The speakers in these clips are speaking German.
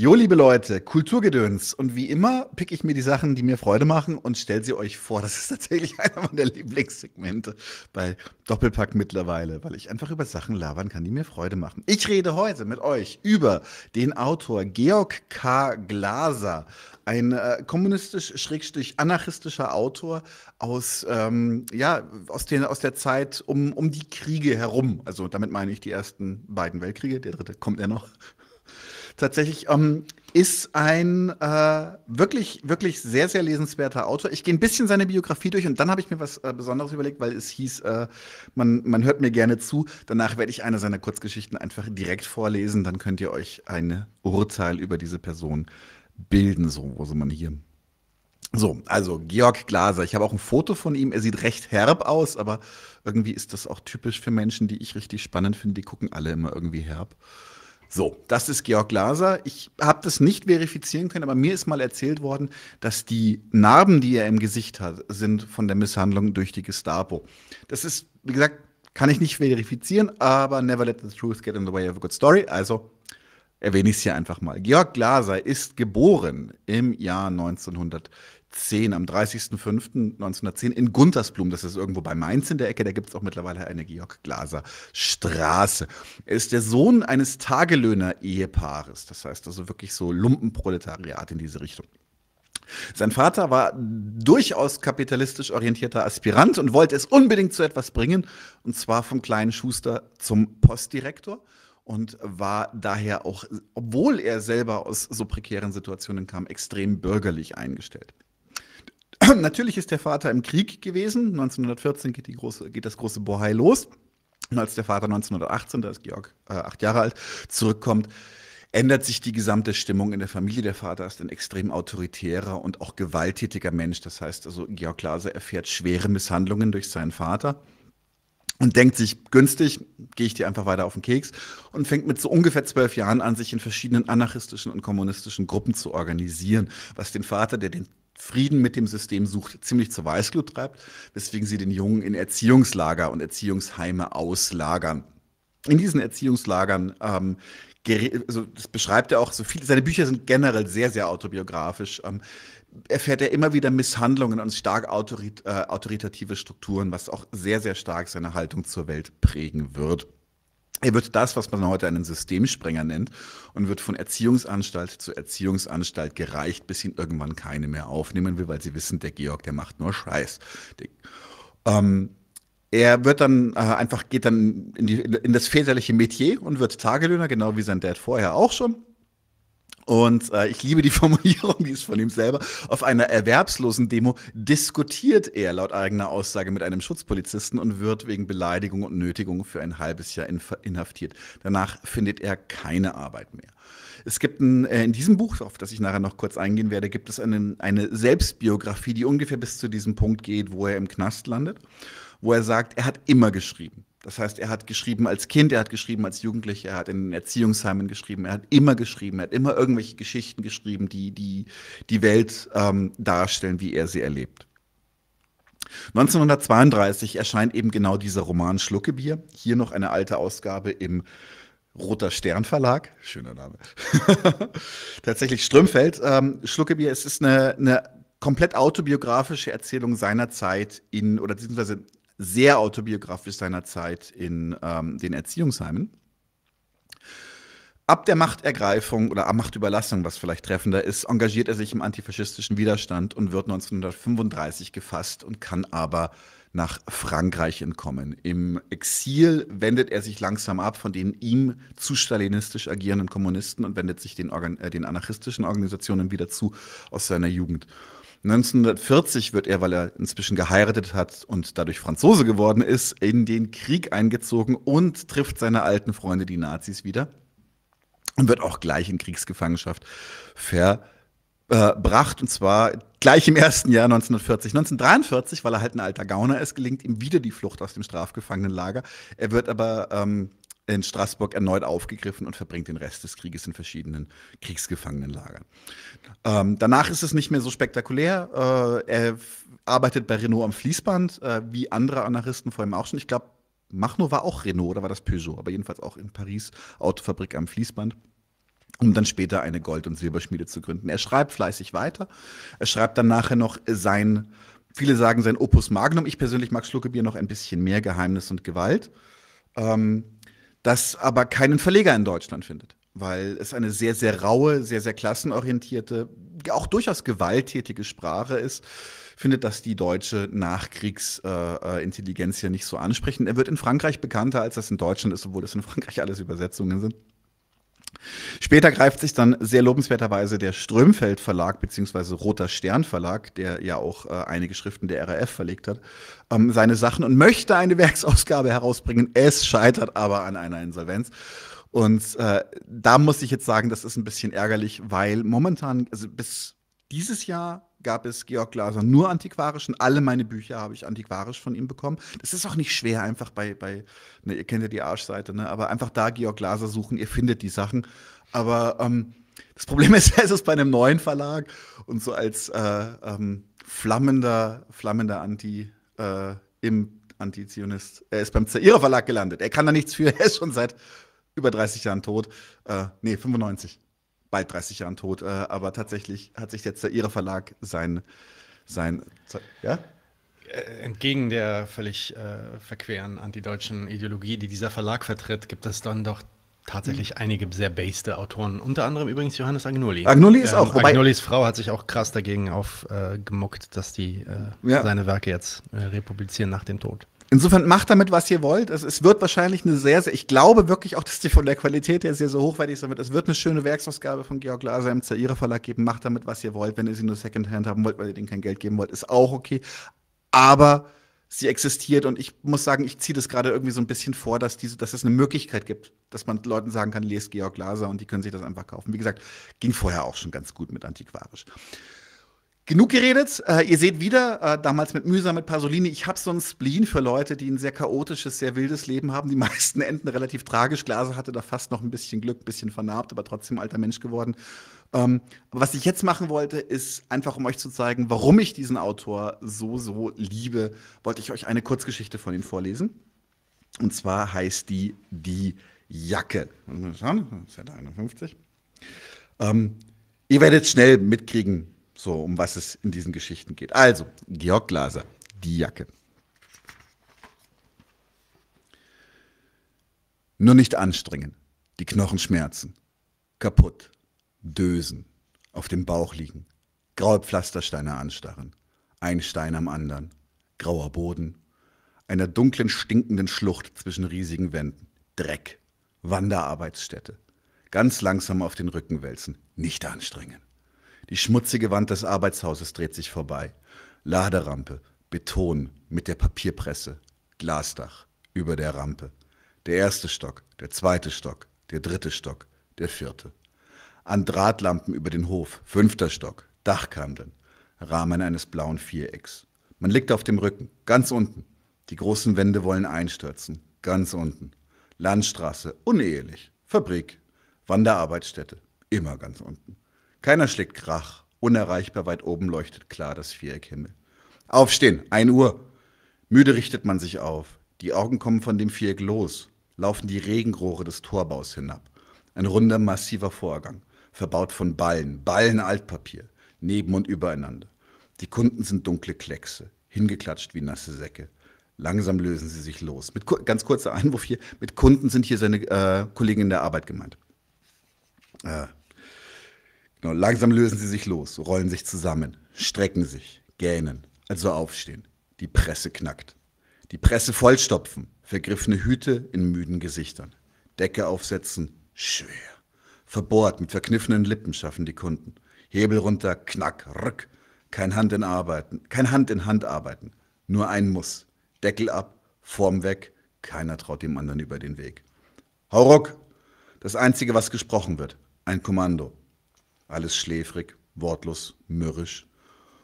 Jo, liebe Leute, Kulturgedöns. Und wie immer pick ich mir die Sachen, die mir Freude machen und stelle sie euch vor. Das ist tatsächlich einer meiner Lieblingssegmente bei Doppelpack mittlerweile, weil ich einfach über Sachen labern kann, die mir Freude machen. Ich rede heute mit euch über den Autor Georg K. Glaser, ein äh, kommunistisch-anarchistischer Autor aus, ähm, ja, aus, den, aus der Zeit um, um die Kriege herum. Also damit meine ich die ersten beiden Weltkriege. Der dritte kommt ja noch tatsächlich ähm, ist ein äh, wirklich, wirklich sehr, sehr lesenswerter Autor. Ich gehe ein bisschen seine Biografie durch und dann habe ich mir was äh, Besonderes überlegt, weil es hieß, äh, man, man hört mir gerne zu. Danach werde ich eine seiner Kurzgeschichten einfach direkt vorlesen. Dann könnt ihr euch ein Urteil über diese Person bilden. So, wo sind man hier? So, also Georg Glaser. Ich habe auch ein Foto von ihm. Er sieht recht herb aus, aber irgendwie ist das auch typisch für Menschen, die ich richtig spannend finde. Die gucken alle immer irgendwie herb. So, das ist Georg Glaser. Ich habe das nicht verifizieren können, aber mir ist mal erzählt worden, dass die Narben, die er im Gesicht hat, sind von der Misshandlung durch die Gestapo. Das ist, wie gesagt, kann ich nicht verifizieren, aber never let the truth get in the way of a good story. Also erwähne ich es hier einfach mal. Georg Glaser ist geboren im Jahr 1900. 10, am 30.05.1910 in Guntersblum, das ist irgendwo bei Mainz in der Ecke, da gibt es auch mittlerweile eine Georg-Glaser-Straße. Er ist der Sohn eines Tagelöhner-Ehepaares, das heißt also wirklich so Lumpenproletariat in diese Richtung. Sein Vater war durchaus kapitalistisch orientierter Aspirant und wollte es unbedingt zu etwas bringen, und zwar vom kleinen Schuster zum Postdirektor und war daher auch, obwohl er selber aus so prekären Situationen kam, extrem bürgerlich eingestellt. Natürlich ist der Vater im Krieg gewesen. 1914 geht, große, geht das große Bohai los. Und als der Vater 1918, da ist Georg äh, acht Jahre alt, zurückkommt, ändert sich die gesamte Stimmung in der Familie. Der Vater ist ein extrem autoritärer und auch gewalttätiger Mensch. Das heißt also, Georg Glaser erfährt schwere Misshandlungen durch seinen Vater und denkt sich, günstig, gehe ich dir einfach weiter auf den Keks und fängt mit so ungefähr zwölf Jahren an, sich in verschiedenen anarchistischen und kommunistischen Gruppen zu organisieren, was den Vater, der den Frieden mit dem System sucht, ziemlich zur Weißglut treibt, weswegen sie den Jungen in Erziehungslager und Erziehungsheime auslagern. In diesen Erziehungslagern ähm, also das beschreibt er auch so viel. Seine Bücher sind generell sehr, sehr autobiografisch. Ähm, erfährt er immer wieder Misshandlungen und stark autorit äh, autoritative Strukturen, was auch sehr, sehr stark seine Haltung zur Welt prägen wird. Er wird das, was man heute einen Systemsprenger nennt, und wird von Erziehungsanstalt zu Erziehungsanstalt gereicht, bis ihn irgendwann keine mehr aufnehmen will, weil sie wissen, der Georg, der macht nur Scheiß. Ähm, er wird dann äh, einfach, geht dann in, die, in das väterliche Metier und wird Tagelöhner, genau wie sein Dad vorher auch schon. Und äh, ich liebe die Formulierung, die ist von ihm selber. Auf einer erwerbslosen Demo diskutiert er laut eigener Aussage mit einem Schutzpolizisten und wird wegen Beleidigung und Nötigung für ein halbes Jahr inhaftiert. Danach findet er keine Arbeit mehr. Es gibt ein, äh, in diesem Buch, auf das ich nachher noch kurz eingehen werde, gibt es einen, eine Selbstbiografie, die ungefähr bis zu diesem Punkt geht, wo er im Knast landet, wo er sagt, er hat immer geschrieben. Das heißt, er hat geschrieben als Kind, er hat geschrieben als Jugendlicher, er hat in Erziehungsheimen geschrieben, er hat immer geschrieben, er hat immer irgendwelche Geschichten geschrieben, die die, die Welt ähm, darstellen, wie er sie erlebt. 1932 erscheint eben genau dieser Roman Schluckebier. Hier noch eine alte Ausgabe im Roter Stern Verlag. Schöner Name. Tatsächlich Strömfeld. Ähm, Schluckebier, es ist eine, eine komplett autobiografische Erzählung seiner Zeit in, oder beziehungsweise sehr autobiografisch seiner Zeit in ähm, den Erziehungsheimen. Ab der Machtergreifung oder Machtüberlassung, was vielleicht treffender ist, engagiert er sich im antifaschistischen Widerstand und wird 1935 gefasst und kann aber nach Frankreich entkommen. Im Exil wendet er sich langsam ab von den ihm zu stalinistisch agierenden Kommunisten und wendet sich den, Organ äh, den anarchistischen Organisationen wieder zu aus seiner Jugend. 1940 wird er, weil er inzwischen geheiratet hat und dadurch Franzose geworden ist, in den Krieg eingezogen und trifft seine alten Freunde, die Nazis, wieder. Und wird auch gleich in Kriegsgefangenschaft verbracht. Und zwar gleich im ersten Jahr 1940. 1943, weil er halt ein alter Gauner ist, gelingt ihm wieder die Flucht aus dem Strafgefangenenlager. Er wird aber ähm, in Straßburg erneut aufgegriffen und verbringt den Rest des Krieges in verschiedenen Kriegsgefangenenlagern. Ähm, danach ist es nicht mehr so spektakulär. Äh, er arbeitet bei Renault am Fließband, äh, wie andere Anarchisten vor ihm auch schon. Ich glaube, Machno war auch Renault oder war das Peugeot, aber jedenfalls auch in Paris, Autofabrik am Fließband. um dann später eine Gold- und Silberschmiede zu gründen. Er schreibt fleißig weiter. Er schreibt dann nachher noch sein, viele sagen sein Opus Magnum. Ich persönlich mag Schluckebier noch ein bisschen mehr Geheimnis und Gewalt, ähm, das aber keinen Verleger in Deutschland findet, weil es eine sehr, sehr raue, sehr, sehr klassenorientierte, auch durchaus gewalttätige Sprache ist findet das die deutsche Nachkriegsintelligenz äh, ja nicht so ansprechend. Er wird in Frankreich bekannter, als das in Deutschland ist, obwohl das in Frankreich alles Übersetzungen sind. Später greift sich dann sehr lobenswerterweise der Strömfeld Verlag beziehungsweise Roter Stern Verlag, der ja auch äh, einige Schriften der RAF verlegt hat, ähm, seine Sachen und möchte eine Werksausgabe herausbringen. Es scheitert aber an einer Insolvenz. Und äh, da muss ich jetzt sagen, das ist ein bisschen ärgerlich, weil momentan, also bis dieses Jahr gab es Georg Glaser nur antiquarischen. Alle meine Bücher habe ich antiquarisch von ihm bekommen. Das ist auch nicht schwer, einfach bei, bei ne, ihr kennt ja die Arschseite, ne? aber einfach da Georg Glaser suchen, ihr findet die Sachen. Aber ähm, das Problem ist, er ist bei einem neuen Verlag und so als äh, ähm, flammender, flammender Anti, äh, im Antizionist. Er ist beim Zairer Verlag gelandet. Er kann da nichts für, er ist schon seit über 30 Jahren tot. Äh, nee, 95 bald 30 Jahren tot, äh, aber tatsächlich hat sich jetzt der Ihre Verlag sein, sein, ja? Äh, entgegen der völlig äh, verqueren antideutschen Ideologie, die dieser Verlag vertritt, gibt es dann doch tatsächlich mhm. einige sehr based Autoren, unter anderem übrigens Johannes Agnoli. Agnoli ist ähm, auch. Wobei Agnolis Frau hat sich auch krass dagegen aufgemuckt, äh, dass die äh, ja. seine Werke jetzt äh, republizieren nach dem Tod. Insofern macht damit, was ihr wollt. Es, es, wird wahrscheinlich eine sehr, sehr, ich glaube wirklich auch, dass die von der Qualität her sehr, sehr hochwertig sein wird. Es wird eine schöne Werksausgabe von Georg Glaser im Zaire Verlag geben. Macht damit, was ihr wollt. Wenn ihr sie nur Secondhand haben wollt, weil ihr denen kein Geld geben wollt, ist auch okay. Aber sie existiert und ich muss sagen, ich ziehe das gerade irgendwie so ein bisschen vor, dass, diese, dass es eine Möglichkeit gibt, dass man Leuten sagen kann, lest Georg Glaser und die können sich das einfach kaufen. Wie gesagt, ging vorher auch schon ganz gut mit antiquarisch. Genug geredet. Äh, ihr seht wieder, äh, damals mit Mühsam mit Pasolini, ich habe so einen Spleen für Leute, die ein sehr chaotisches, sehr wildes Leben haben. Die meisten enden relativ tragisch. Glaser hatte da fast noch ein bisschen Glück, ein bisschen vernarbt, aber trotzdem alter Mensch geworden. Ähm, was ich jetzt machen wollte, ist einfach, um euch zu zeigen, warum ich diesen Autor so, so liebe, wollte ich euch eine Kurzgeschichte von ihm vorlesen. Und zwar heißt die Die Jacke. Schauen, Seite 51. Ähm, ihr werdet schnell mitkriegen, so, um was es in diesen Geschichten geht. Also, Georg Glaser, die Jacke. Nur nicht anstrengen, die Knochen schmerzen, kaputt, dösen, auf dem Bauch liegen, graue Pflastersteine anstarren, ein Stein am anderen, grauer Boden, einer dunklen, stinkenden Schlucht zwischen riesigen Wänden, Dreck, Wanderarbeitsstätte, ganz langsam auf den Rücken wälzen, nicht anstrengen. Die schmutzige Wand des Arbeitshauses dreht sich vorbei. Laderampe, Beton mit der Papierpresse, Glasdach über der Rampe. Der erste Stock, der zweite Stock, der dritte Stock, der vierte. An Drahtlampen über den Hof, fünfter Stock, Dachkandeln, Rahmen eines blauen Vierecks. Man liegt auf dem Rücken, ganz unten. Die großen Wände wollen einstürzen, ganz unten. Landstraße, unehelich. Fabrik, Wanderarbeitsstätte, immer ganz unten. Keiner schlägt Krach. Unerreichbar weit oben leuchtet klar das Viereckhimmel. Aufstehen, ein Uhr. Müde richtet man sich auf. Die Augen kommen von dem Viereck los, laufen die Regenrohre des Torbaus hinab. Ein runder, massiver Vorgang, verbaut von Ballen, Ballen Altpapier, neben und übereinander. Die Kunden sind dunkle Kleckse, hingeklatscht wie nasse Säcke. Langsam lösen sie sich los. Mit, ganz kurzer Einwurf hier, mit Kunden sind hier seine äh, Kollegen in der Arbeit gemeint. Äh, Genau, langsam lösen sie sich los, rollen sich zusammen, strecken sich, gähnen, also aufstehen. Die Presse knackt. Die Presse vollstopfen, vergriffene Hüte in müden Gesichtern. Decke aufsetzen, schwer. Verbohrt mit verkniffenen Lippen schaffen die Kunden. Hebel runter, knack, rück. Kein Hand in Arbeiten, kein Hand in Hand arbeiten. Nur ein Muss. Deckel ab, Form weg. Keiner traut dem anderen über den Weg. Hau ruck! Das Einzige, was gesprochen wird. Ein Kommando. Alles schläfrig, wortlos, mürrisch.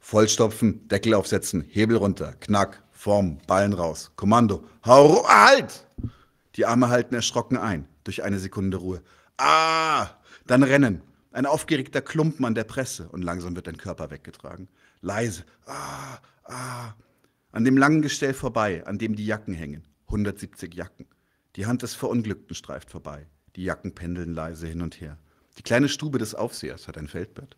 Vollstopfen, Deckel aufsetzen, Hebel runter, Knack, Form, Ballen raus. Kommando, hau, halt! Die Arme halten erschrocken ein, durch eine Sekunde Ruhe. Ah! Dann rennen. Ein aufgeregter Klumpen an der Presse und langsam wird dein Körper weggetragen. Leise. Ah, ah. An dem langen Gestell vorbei, an dem die Jacken hängen. 170 Jacken. Die Hand des Verunglückten streift vorbei. Die Jacken pendeln leise hin und her. Die kleine Stube des Aufsehers hat ein Feldbett.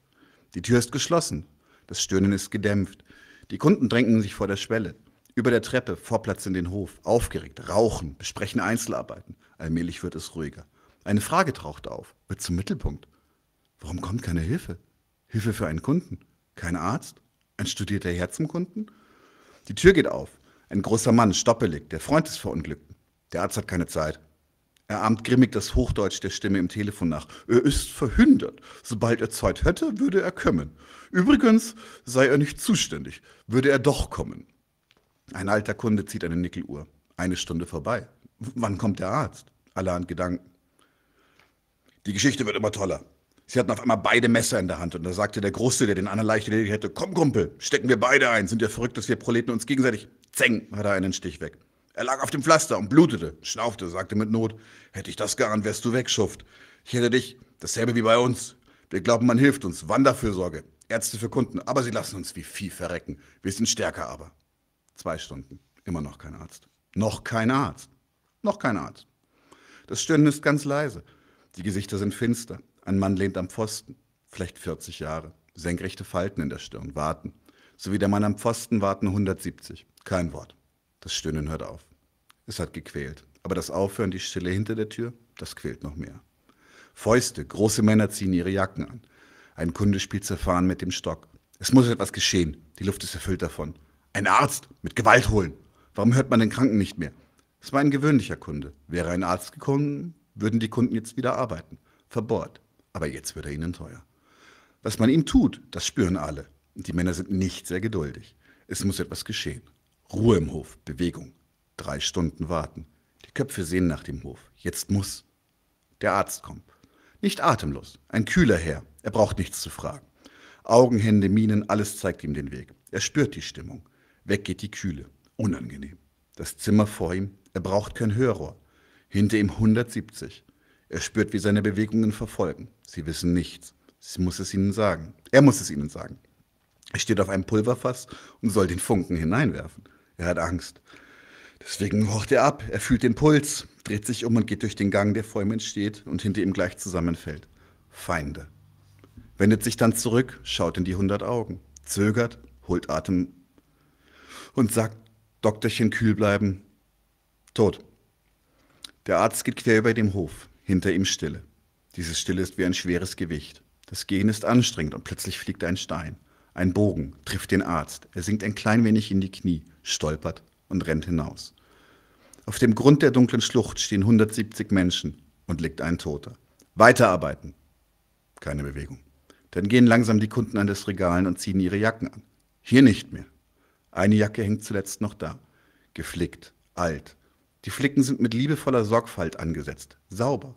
Die Tür ist geschlossen. Das Stöhnen ist gedämpft. Die Kunden drängen sich vor der Schwelle. Über der Treppe, Vorplatz in den Hof. Aufgeregt, rauchen, besprechen Einzelarbeiten. Allmählich wird es ruhiger. Eine Frage taucht auf, wird zum Mittelpunkt. Warum kommt keine Hilfe? Hilfe für einen Kunden? Kein Arzt? Ein studierter Herr zum Kunden? Die Tür geht auf. Ein großer Mann, stoppelig, der Freund des Verunglückten. Der Arzt hat keine Zeit. Er ahmt grimmig das Hochdeutsch der Stimme im Telefon nach. Er ist verhindert. Sobald er Zeit hätte, würde er kommen. Übrigens sei er nicht zuständig. Würde er doch kommen. Ein alter Kunde zieht eine Nickeluhr. Eine Stunde vorbei. Wann kommt der Arzt? Allerhand Gedanken. Die Geschichte wird immer toller. Sie hatten auf einmal beide Messer in der Hand und da sagte der Große, der den anderen leicht erledigt hätte, komm Kumpel, stecken wir beide ein, sind ja verrückt, dass wir Proleten uns gegenseitig, zeng, hat er einen Stich weg. Er lag auf dem Pflaster und blutete, schnaufte, sagte mit Not, hätte ich das geahnt, wärst du weg, Schuft. Ich hätte dich, dasselbe wie bei uns. Wir glauben, man hilft uns, Wanderfürsorge, Ärzte für Kunden, aber sie lassen uns wie Vieh verrecken. Wir sind stärker aber. Zwei Stunden, immer noch kein Arzt. Noch kein Arzt. Noch kein Arzt. Das Stöhnen ist ganz leise. Die Gesichter sind finster. Ein Mann lehnt am Pfosten, vielleicht 40 Jahre, senkrechte Falten in der Stirn, warten. So wie der Mann am Pfosten warten 170. Kein Wort. Das Stöhnen hört auf. Es hat gequält. Aber das Aufhören, die Stille hinter der Tür, das quält noch mehr. Fäuste, große Männer ziehen ihre Jacken an. Ein Kunde spielt zerfahren mit dem Stock. Es muss etwas geschehen. Die Luft ist erfüllt davon. Ein Arzt mit Gewalt holen. Warum hört man den Kranken nicht mehr? Es war ein gewöhnlicher Kunde. Wäre ein Arzt gekommen, würden die Kunden jetzt wieder arbeiten. Verbohrt. Aber jetzt wird er ihnen teuer. Was man ihm tut, das spüren alle. Die Männer sind nicht sehr geduldig. Es muss etwas geschehen. Ruhe im Hof, Bewegung. Drei Stunden warten. Die Köpfe sehen nach dem Hof. Jetzt muss. Der Arzt kommt. Nicht atemlos. Ein kühler Herr. Er braucht nichts zu fragen. Augen, Hände, Mienen, alles zeigt ihm den Weg. Er spürt die Stimmung. Weg geht die Kühle. Unangenehm. Das Zimmer vor ihm. Er braucht kein Hörrohr. Hinter ihm 170. Er spürt, wie seine Bewegungen verfolgen. Sie wissen nichts. Sie muss es ihnen sagen. Er muss es ihnen sagen. Er steht auf einem Pulverfass und soll den Funken hineinwerfen. Er hat Angst. Deswegen horcht er ab. Er fühlt den Puls, dreht sich um und geht durch den Gang, der vor ihm entsteht und hinter ihm gleich zusammenfällt. Feinde. Wendet sich dann zurück, schaut in die hundert Augen, zögert, holt Atem und sagt, Doktorchen kühl bleiben. Tot. Der Arzt geht quer über dem Hof. Hinter ihm Stille. Diese Stille ist wie ein schweres Gewicht. Das Gehen ist anstrengend und plötzlich fliegt ein Stein. Ein Bogen trifft den Arzt. Er sinkt ein klein wenig in die Knie, stolpert und rennt hinaus. Auf dem Grund der dunklen Schlucht stehen 170 Menschen und liegt ein Toter. Weiterarbeiten. Keine Bewegung. Dann gehen langsam die Kunden an das Regal und ziehen ihre Jacken an. Hier nicht mehr. Eine Jacke hängt zuletzt noch da. Geflickt, alt, die Flicken sind mit liebevoller Sorgfalt angesetzt, sauber.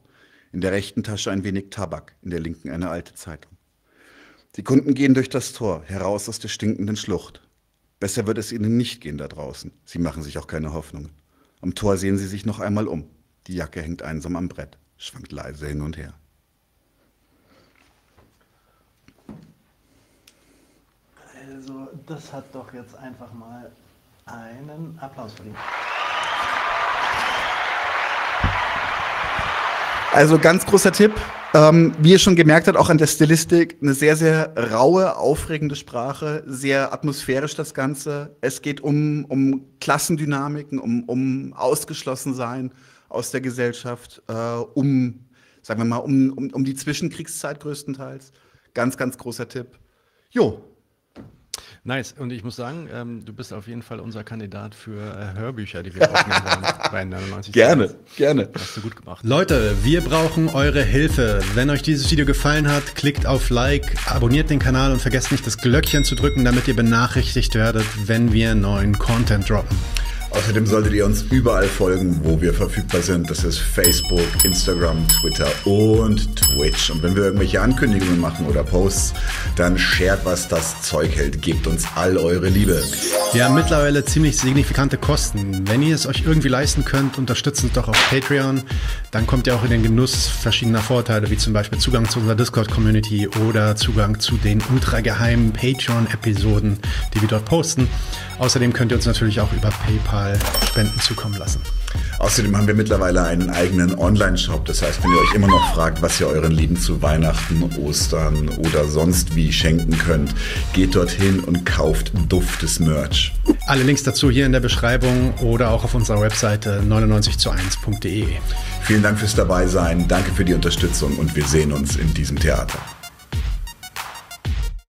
In der rechten Tasche ein wenig Tabak, in der linken eine alte Zeitung. Die Kunden gehen durch das Tor, heraus aus der stinkenden Schlucht. Besser wird es ihnen nicht gehen da draußen. Sie machen sich auch keine Hoffnungen. Am Tor sehen sie sich noch einmal um. Die Jacke hängt einsam am Brett, schwankt leise hin und her. Also, das hat doch jetzt einfach mal einen Applaus verdient. Also ganz großer Tipp. Ähm, wie ihr schon gemerkt habt, auch an der Stilistik, eine sehr, sehr raue, aufregende Sprache, sehr atmosphärisch das Ganze. Es geht um, um Klassendynamiken, um, um Ausgeschlossensein aus der Gesellschaft, äh, um, sagen wir mal, um, um, um die Zwischenkriegszeit größtenteils. Ganz, ganz großer Tipp. Jo, Nice. Und ich muss sagen, ähm, du bist auf jeden Fall unser Kandidat für äh, Hörbücher, die wir aufnehmen wollen bei 99. Gerne, gerne. Hast du gut gemacht. Leute, wir brauchen eure Hilfe. Wenn euch dieses Video gefallen hat, klickt auf Like, abonniert den Kanal und vergesst nicht das Glöckchen zu drücken, damit ihr benachrichtigt werdet, wenn wir neuen Content droppen. Außerdem solltet ihr uns überall folgen, wo wir verfügbar sind. Das ist Facebook, Instagram, Twitter und Twitch. Und wenn wir irgendwelche Ankündigungen machen oder Posts, dann shared, was das Zeug hält. Gebt uns all eure Liebe. Wir haben mittlerweile ziemlich signifikante Kosten. Wenn ihr es euch irgendwie leisten könnt, unterstützt uns doch auf Patreon. Dann kommt ihr auch in den Genuss verschiedener Vorteile, wie zum Beispiel Zugang zu unserer Discord-Community oder Zugang zu den ultrageheimen Patreon-Episoden, die wir dort posten. Außerdem könnt ihr uns natürlich auch über PayPal mal Spenden zukommen lassen. Außerdem haben wir mittlerweile einen eigenen Online-Shop. Das heißt, wenn ihr euch immer noch fragt, was ihr euren Lieben zu Weihnachten, Ostern oder sonst wie schenken könnt, geht dorthin und kauft duftes Merch. Alle Links dazu hier in der Beschreibung oder auch auf unserer Webseite 99 zu 1.de. Vielen Dank fürs Dabeisein, danke für die Unterstützung und wir sehen uns in diesem Theater.